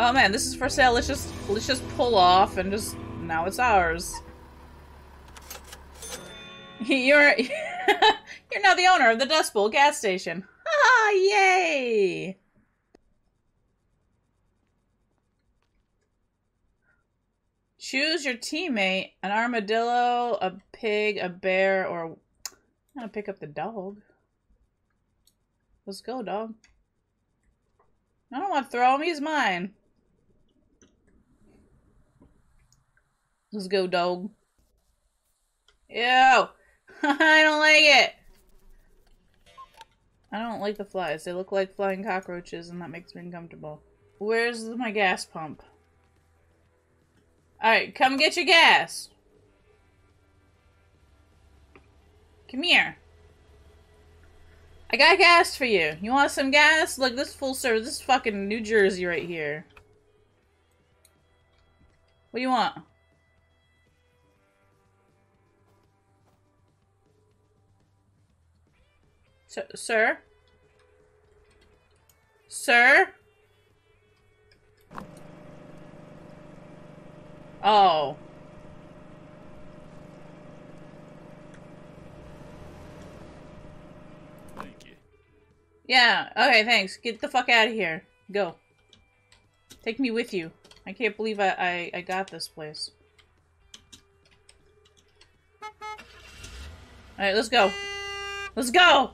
Oh man, this is for sale. Let's just let's just pull off and just now it's ours. You're you're now the owner of the Dust Bowl gas station. Ah, yay! Choose your teammate: an armadillo, a pig, a bear, or I'm gonna pick up the dog. Let's go, dog. I don't want to throw him. He's mine. Let's go, dog. Ew! I don't like it! I don't like the flies. They look like flying cockroaches and that makes me uncomfortable. Where's my gas pump? Alright, come get your gas! Come here. I got gas for you. You want some gas? Look, this full service. This is fucking New Jersey right here. What do you want? Sir? Sir? Oh. Thank you. Yeah, okay, thanks. Get the fuck out of here. Go. Take me with you. I can't believe I, I, I got this place. Alright, let's go. Let's go!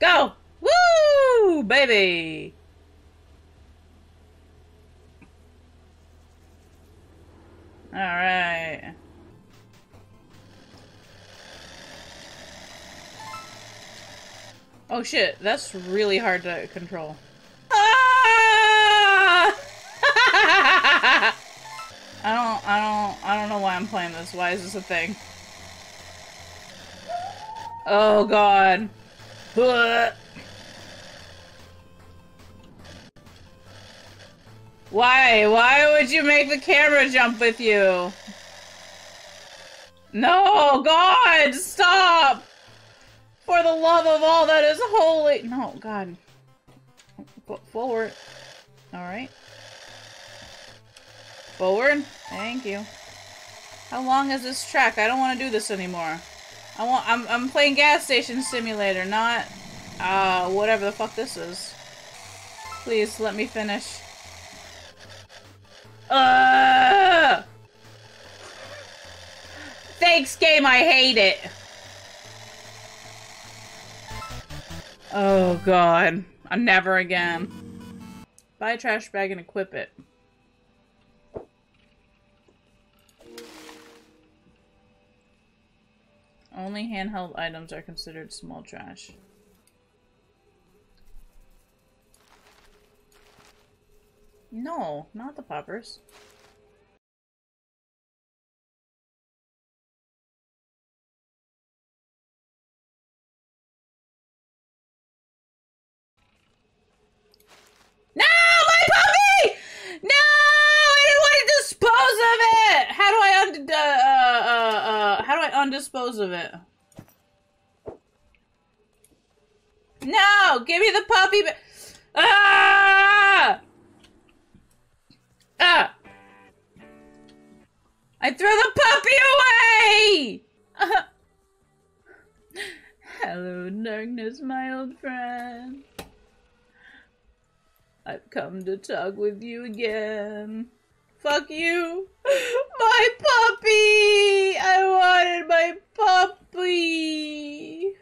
Go! Woo! Baby! Alright. Oh shit, that's really hard to control. Ah! I don't, I don't, I don't know why I'm playing this. Why is this a thing? Oh god. Why? Why would you make the camera jump with you? No, God, stop! For the love of all that is holy. No, God. Forward. Alright. Forward. Thank you. How long is this track? I don't want to do this anymore. I want- I'm, I'm playing gas station simulator, not, uh, whatever the fuck this is. Please, let me finish. Uh! Thanks, game, I hate it. Oh god. I'm never again. Buy a trash bag and equip it. Only handheld items are considered small trash. No, not the poppers. No, my puppy! No, I didn't want to dispose of it. How do I und uh, uh, uh, I undispose of it? No, give me the puppy. ba- Ah! Ah! I threw the puppy away! Hello, darkness, my old friend. I've come to talk with you again. Fuck you! My puppy! I wanted my puppy!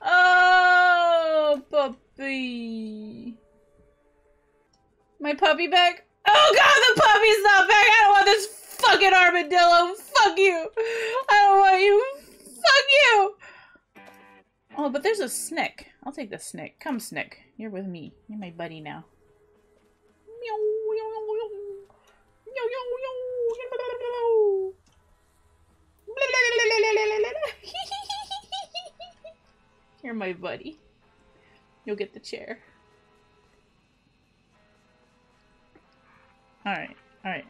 Ah. Oh, puppy! My puppy back? Oh god, the puppy's not back! I don't want this fucking armadillo! Fuck you! I don't want you! Fuck you! Oh, but there's a snick. I'll take the snick. Come, snick. You're with me. You're my buddy now. my buddy. You'll get the chair. Alright, alright.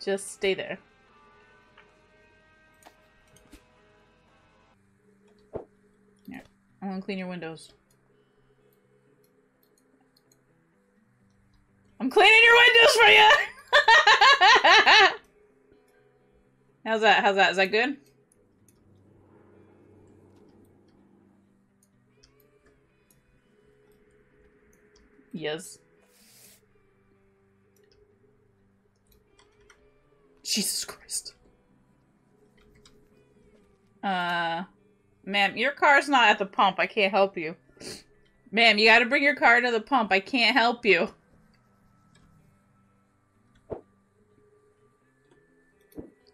Just stay there. Yeah, I'm gonna clean your windows. I'm cleaning your windows for you! How's that? How's that? Is that good? Yes. Jesus Christ. Uh, ma'am, your car's not at the pump. I can't help you. Ma'am, you gotta bring your car to the pump. I can't help you.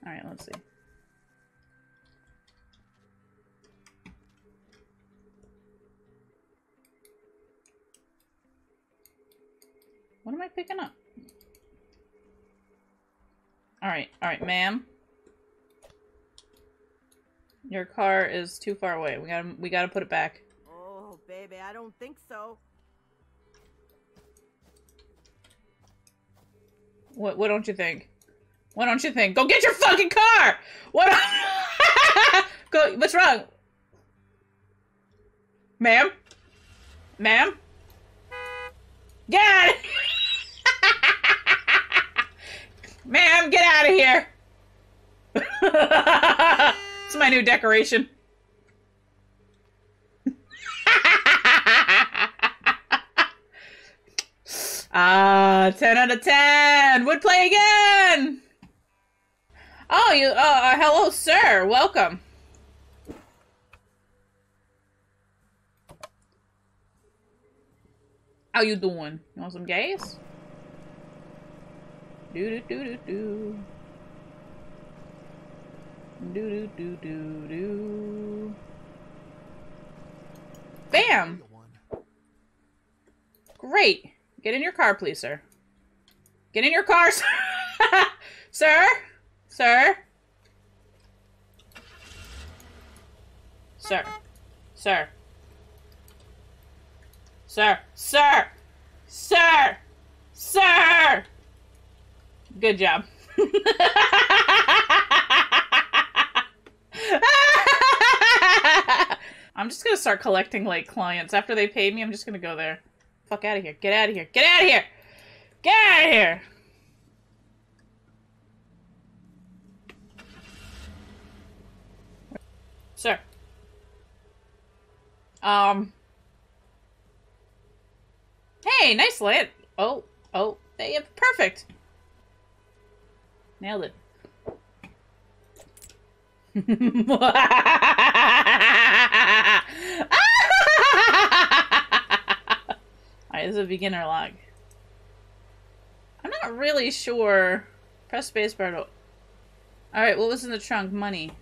Alright, let's see. What am I picking up? Alright, alright, ma'am. Your car is too far away. We gotta we gotta put it back. Oh, baby, I don't think so. What what don't you think? What don't you think? Go get your fucking car! What Go what's wrong? Ma'am? Ma'am? Get out of Ma'am, get out of here! it's my new decoration. Ah, uh, 10 out of 10! Would play again! Oh, you, uh, uh, hello, sir. Welcome. How you doing? You want some gas? Do do do do do. Do do do do do. Bam! Great. Get in your car, please, sir. Get in your car, sir. sir? Sir? Sir. Sir. Sir. Sir. Sir. Sir. Good job. I'm just gonna start collecting like clients. After they pay me, I'm just gonna go there. Fuck out of here. Get out of here. Get out of here. Get out of here. Sir. Um. Hey, nice land. Oh, oh, they perfect. Nailed it. Alright, this is a beginner log. I'm not really sure. Press spacebar to... Alright, what was in the trunk? Money.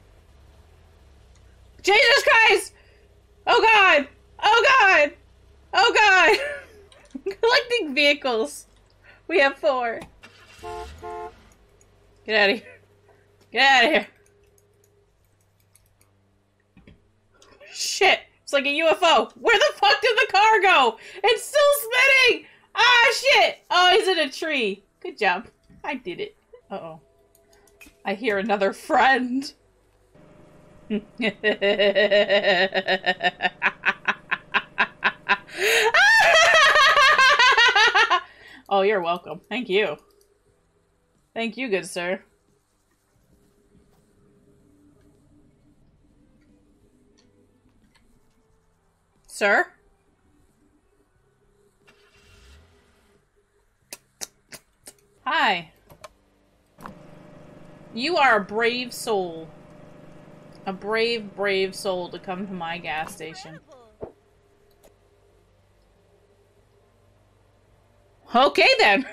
Jesus Christ! Oh god! Oh god! Oh god! Collecting vehicles. We have four. Get out of here. Get out of here. Shit! It's like a UFO. Where the fuck did the car go? It's still spinning! Ah, shit! Oh, he's in a tree. Good job. I did it. Uh-oh. I hear another friend. oh, you're welcome. Thank you. Thank you, good sir. Sir? Hi. You are a brave soul. A brave, brave soul to come to my gas station. Okay then.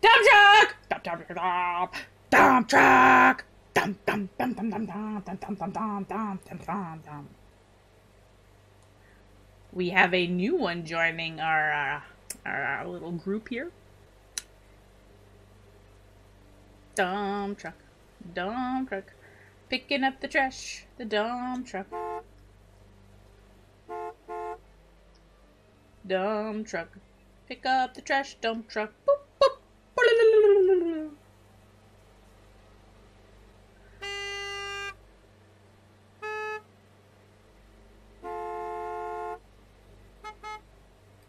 dump truck. Dump truck. Dump dump dump dump dump dump dump dump dump dump dump dump dump dump. We have a new one joining our uh, our, our little group here. Dump truck. Dump truck. Picking up the trash. The dump truck. Dump truck. Pick up the trash. Dump truck. Boop.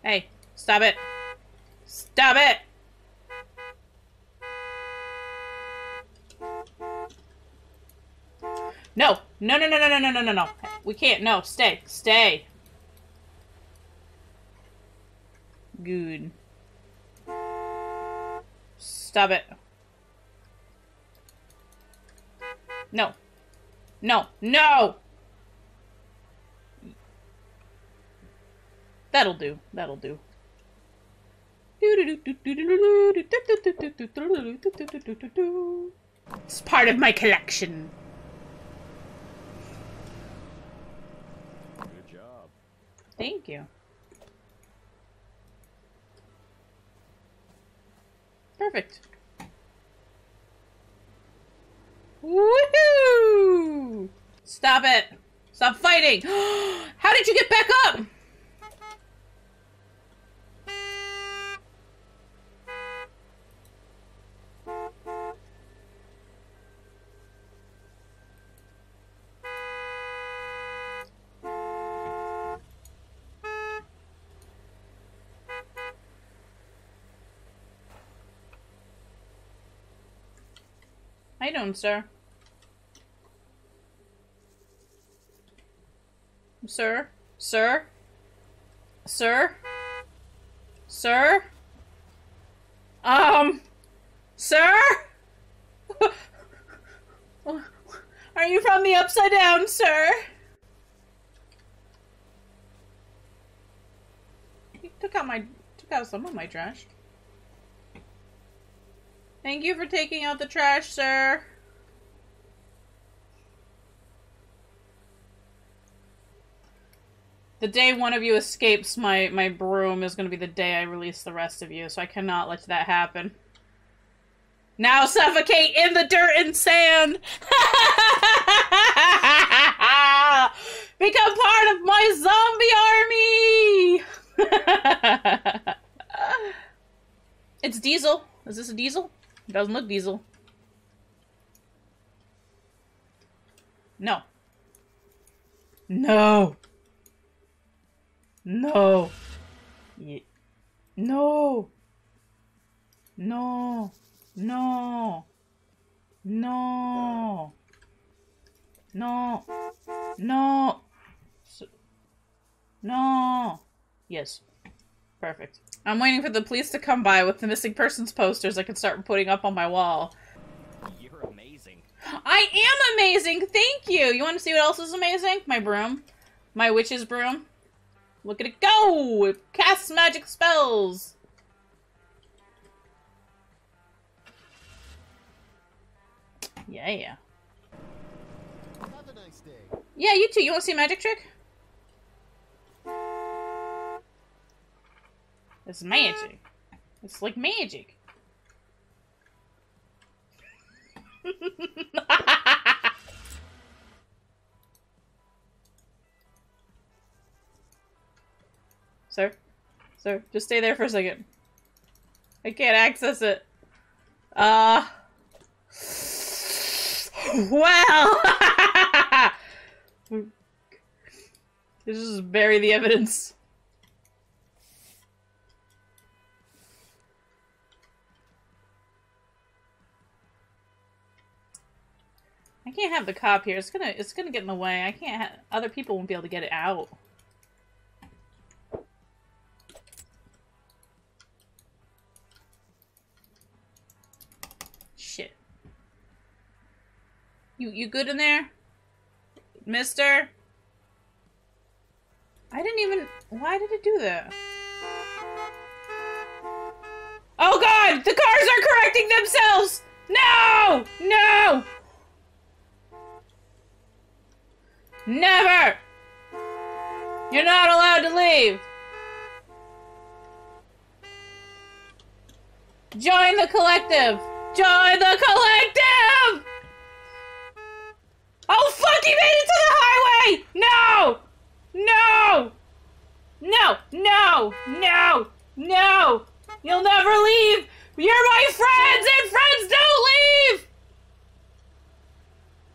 Hey, stop it. Stop it! No! No, no, no, no, no, no, no, no, no. We can't. No, stay. Stay. Good. Stop it. No. No. No! That'll do. That'll do. It's part of my collection. Good job. Thank you. Perfect. Woohoo! Stop it! Stop fighting! How did you get back up? Sir? Sir? Sir? Sir? Sir? Um, sir? Are you from the upside down, sir? He took out my, took out some of my trash. Thank you for taking out the trash, sir. The day one of you escapes my, my broom is going to be the day I release the rest of you, so I cannot let that happen. Now suffocate in the dirt and sand! Become part of my zombie army! it's Diesel. Is this a Diesel? Doesn't look Diesel. No. No. No. Ye no. No. No. No. No. No. No. Yes. Perfect. I'm waiting for the police to come by with the missing persons posters I can start putting up on my wall. You're amazing. I am amazing! Thank you! You want to see what else is amazing? My broom. My witch's broom. Look at it go! It casts magic spells! Yeah, yeah. Have a nice day. Yeah, you too. You want to see a magic trick? It's magic. It's like magic. Sir? Sir, just stay there for a second. I can't access it. Uh... Well! Let's just bury the evidence. Can't have the cop here. It's gonna it's gonna get in the way. I can't ha other people won't be able to get it out. Shit. You you good in there? Mister? I didn't even why did it do that? Oh god! The cars are correcting themselves! No! No! Never! You're not allowed to leave! Join the collective! Join the collective! Oh fuck, he made it to the highway! No! No! No! No! No! No! You'll never leave! You're my friends, and friends don't leave!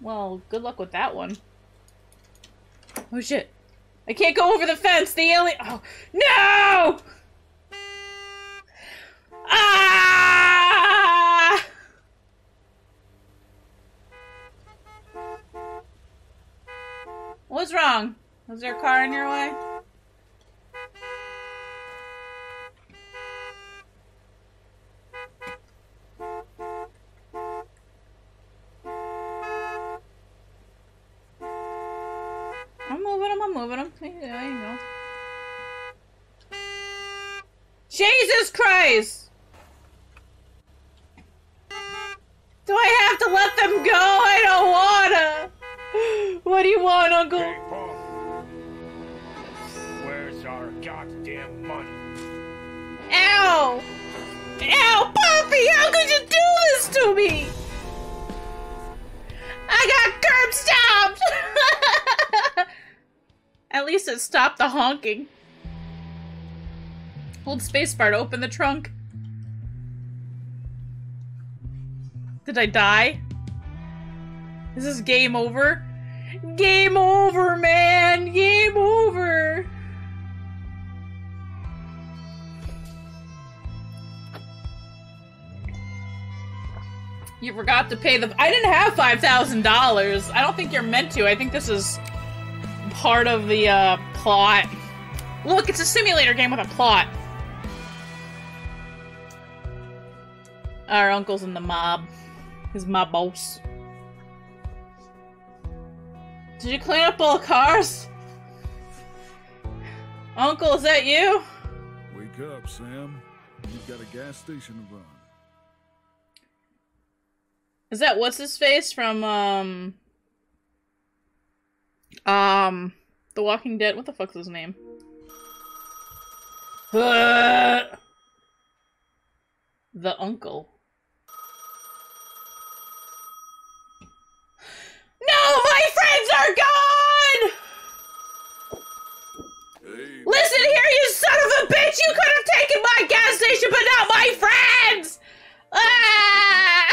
Well, good luck with that one. Oh shit. I can't go over the fence. The alien. Oh no! Ah! What's wrong? Was there a car in your way? Least it stopped the honking. Hold spacebar to open the trunk. Did I die? Is this game over? Game over, man! Game over! You forgot to pay the. I didn't have five thousand dollars. I don't think you're meant to. I think this is part of the uh, plot. Look, it's a simulator game with a plot. Our uncle's in the mob. He's my boss. Did you clean up all the cars? Uncle, is that you? Wake up, Sam. You've got a gas station to run. Is that what's his face from um um The Walking Dead? What the fuck's his name? The uncle. No, my friends are gone! Hey, Listen here, you son of a bitch! You could have taken my gas station, but not my friends! Ah!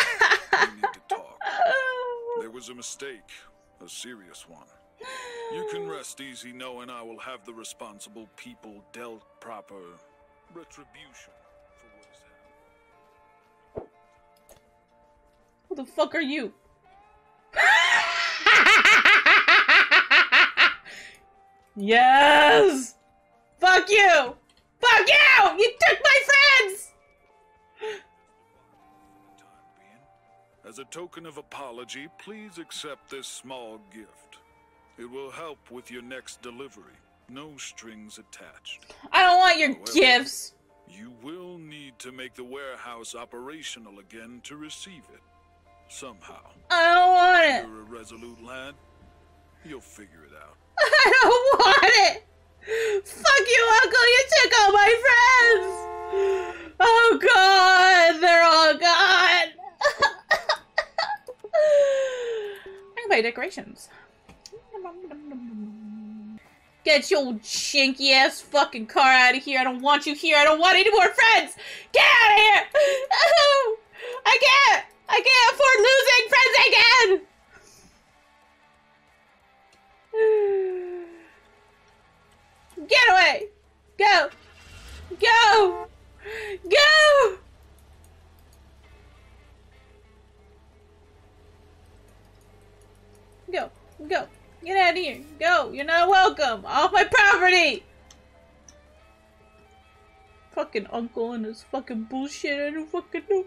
we need to talk. There was a mistake, a serious one. You can rest easy knowing I will have the responsible people dealt proper retribution for what has happened. Who the fuck are you? yes! Fuck you! Fuck you! You took my friends! As a token of apology, please accept this small gift. It will help with your next delivery. No strings attached. I don't want your However- gifts. You will need to make the warehouse operational again to receive it. Somehow. I don't want it. You're a resolute lad. You'll figure it out. I don't want it. Fuck you, Uncle. You took all my friends. Oh God, they're all gone. I can buy decorations. Get your chinky ass fucking car out of here. I don't want you here. I don't want any more friends. Get out of here. I can't. I can't afford losing friends again. Get away. Go. Go. Go. Go. Go. Get out of here. Go. You're not welcome. Off my property. Fucking uncle and his fucking bullshit. I don't fucking know.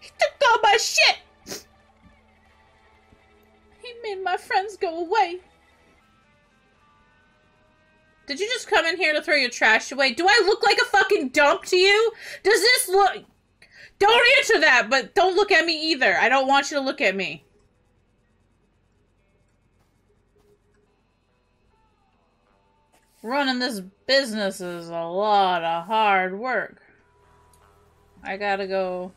He took all my shit. He made my friends go away. Did you just come in here to throw your trash away? Do I look like a fucking dump to you? Does this look... Don't answer that, but don't look at me either. I don't want you to look at me. Running this business is a lot of hard work. I gotta go...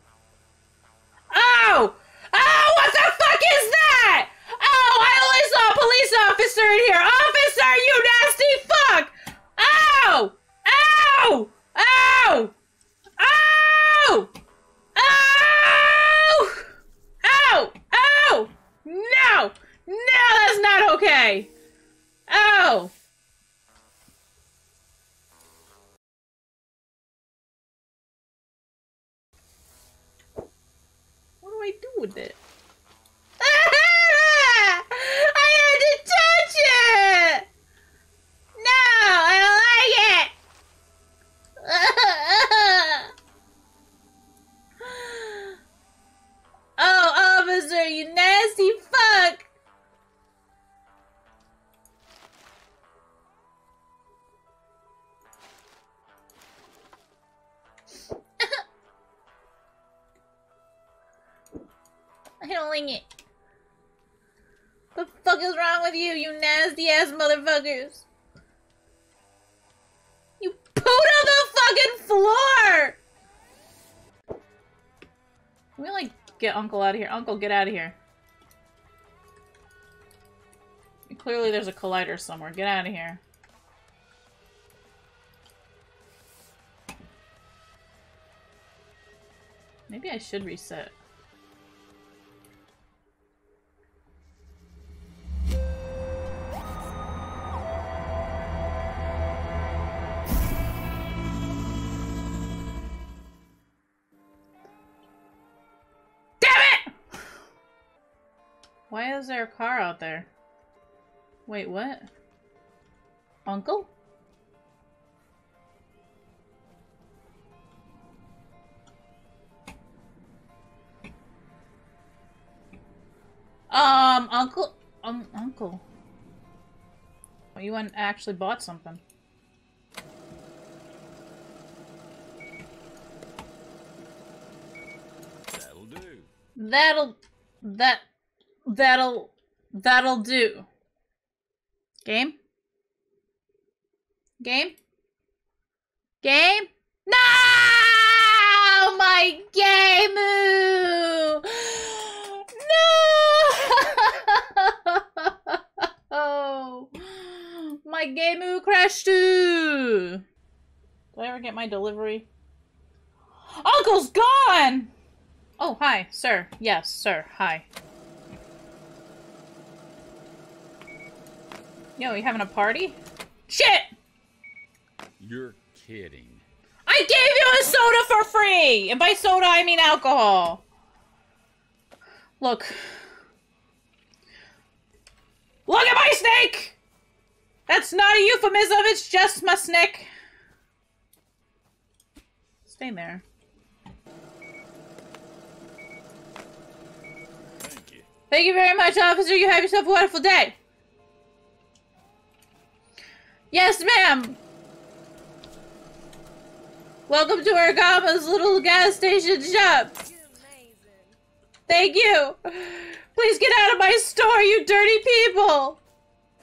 Oh! Oh, what the fuck is that? Oh, I only saw a police officer in here. Officer, you nasty fuck! Oh! Ow! Ow! Ow! Ow! Ow! Ow! No! No, that's not okay! Oh! Do with it! Motherfuckers? You pooed on the fucking floor! Can we like get Uncle out of here? Uncle, get out of here. Clearly there's a collider somewhere. Get out of here. Maybe I should reset. Is there a car out there? Wait, what? Uncle? Um, uncle, um, uncle. Oh, you went actually bought something. That'll do. That'll, that, that'll, that'll do. Game? Game? Game? No! My game! No! My game crashed too! Did I ever get my delivery? Uncle's gone! Oh, hi, sir. Yes, sir. Hi. Yo, you having a party? Shit! You're kidding. I gave you a soda for free! And by soda, I mean alcohol. Look. Look at my snake! That's not a euphemism, it's just my snake. Stay there. Thank you. Thank you very much, officer. You have yourself a wonderful day. Yes, ma'am. Welcome to Argama's little gas station shop. Thank you. Please get out of my store, you dirty people.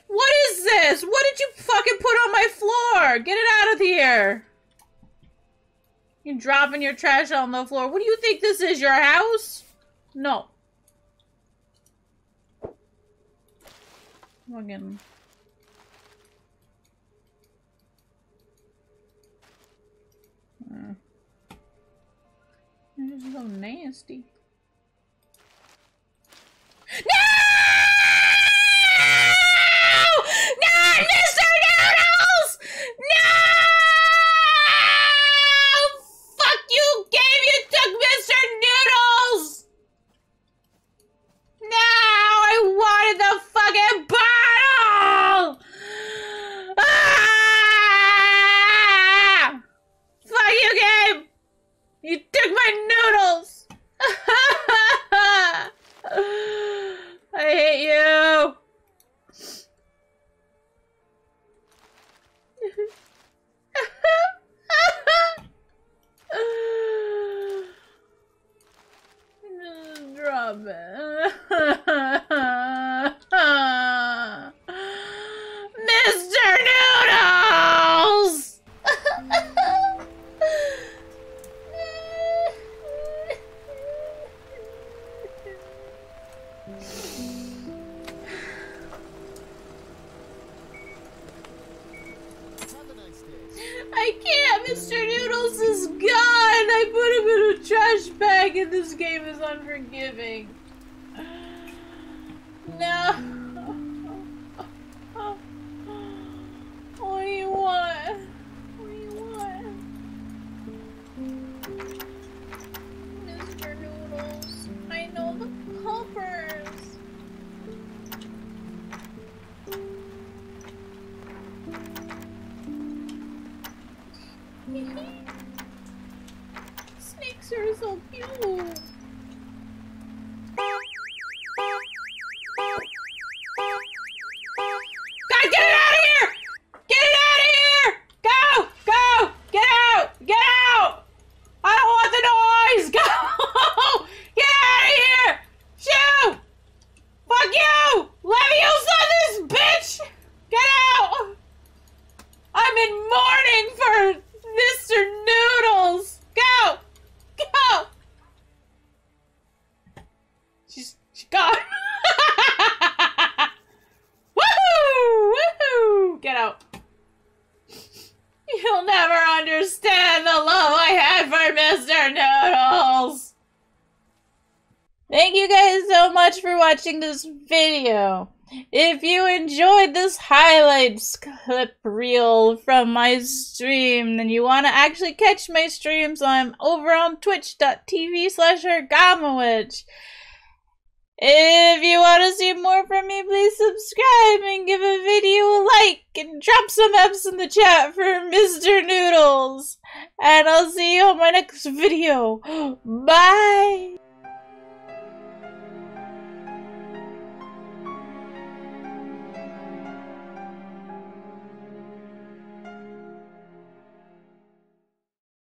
What is this? What did you fucking put on my floor? Get it out of here. You're dropping your trash on the floor. What do you think this is? Your house? No. Fucking. So nasty. Just out. You'll never understand the love I had for Mr. Noodles. Thank you guys so much for watching this video. If you enjoyed this highlights clip reel from my stream, then you want to actually catch my streams, I'm over on twitch.tv slash Argamawitch. If you want to see more from me, please subscribe and give a video a like and drop some F's in the chat for Mr. Noodles. And I'll see you on my next video. Bye!